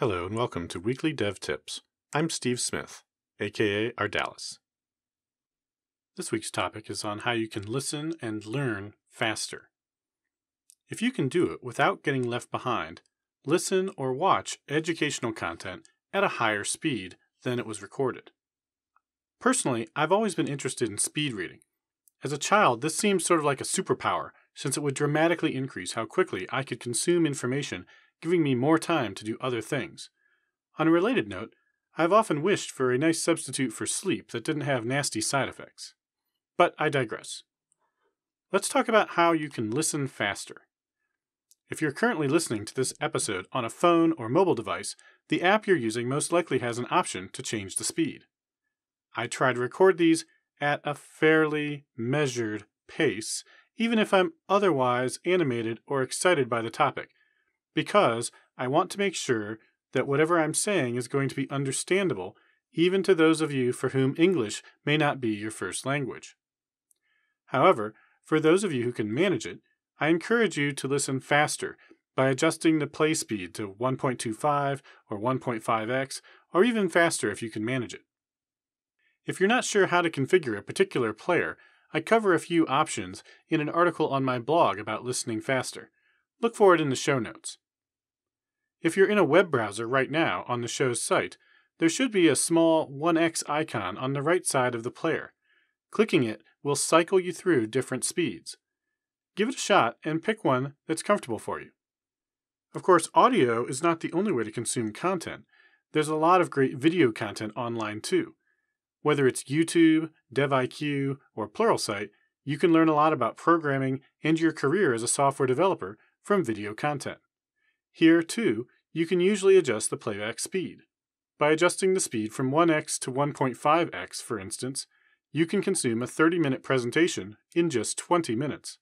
Hello and welcome to Weekly Dev Tips. I'm Steve Smith, aka Ardalis. This week's topic is on how you can listen and learn faster. If you can do it without getting left behind, listen or watch educational content at a higher speed than it was recorded. Personally, I've always been interested in speed reading. As a child, this seemed sort of like a superpower since it would dramatically increase how quickly I could consume information giving me more time to do other things. On a related note, I have often wished for a nice substitute for sleep that didn't have nasty side effects. But I digress. Let's talk about how you can listen faster. If you're currently listening to this episode on a phone or mobile device, the app you're using most likely has an option to change the speed. I try to record these at a fairly measured pace, even if I'm otherwise animated or excited by the topic, because I want to make sure that whatever I'm saying is going to be understandable even to those of you for whom English may not be your first language. However, for those of you who can manage it, I encourage you to listen faster by adjusting the play speed to 1.25 or 1.5x, or even faster if you can manage it. If you're not sure how to configure a particular player, I cover a few options in an article on my blog about listening faster. Look for it in the show notes. If you're in a web browser right now on the show's site, there should be a small 1x icon on the right side of the player. Clicking it will cycle you through different speeds. Give it a shot and pick one that's comfortable for you. Of course, audio is not the only way to consume content. There's a lot of great video content online too. Whether it's YouTube, DevIQ, or Pluralsight, you can learn a lot about programming and your career as a software developer from video content. Here, too, you can usually adjust the playback speed. By adjusting the speed from 1x to 1.5x, for instance, you can consume a 30 minute presentation in just 20 minutes.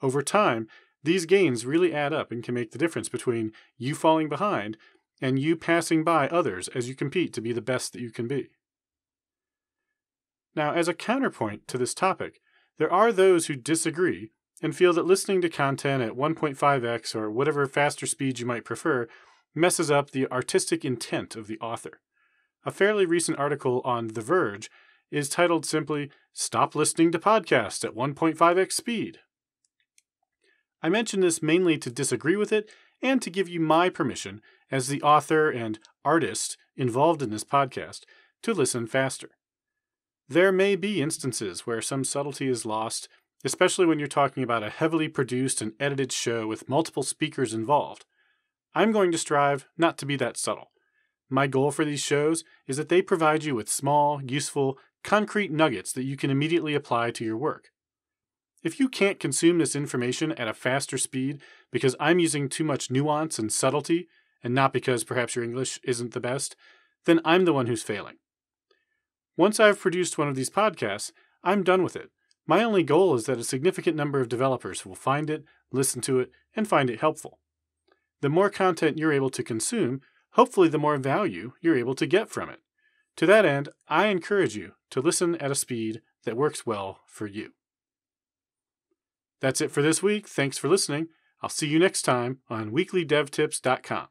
Over time, these gains really add up and can make the difference between you falling behind and you passing by others as you compete to be the best that you can be. Now, as a counterpoint to this topic, there are those who disagree and feel that listening to content at 1.5x or whatever faster speed you might prefer messes up the artistic intent of the author. A fairly recent article on The Verge is titled simply Stop Listening to Podcasts at 1.5x Speed. I mention this mainly to disagree with it and to give you my permission, as the author and artist involved in this podcast, to listen faster. There may be instances where some subtlety is lost especially when you're talking about a heavily produced and edited show with multiple speakers involved. I'm going to strive not to be that subtle. My goal for these shows is that they provide you with small, useful, concrete nuggets that you can immediately apply to your work. If you can't consume this information at a faster speed because I'm using too much nuance and subtlety, and not because perhaps your English isn't the best, then I'm the one who's failing. Once I've produced one of these podcasts, I'm done with it my only goal is that a significant number of developers will find it, listen to it, and find it helpful. The more content you're able to consume, hopefully the more value you're able to get from it. To that end, I encourage you to listen at a speed that works well for you. That's it for this week. Thanks for listening. I'll see you next time on weeklydevtips.com.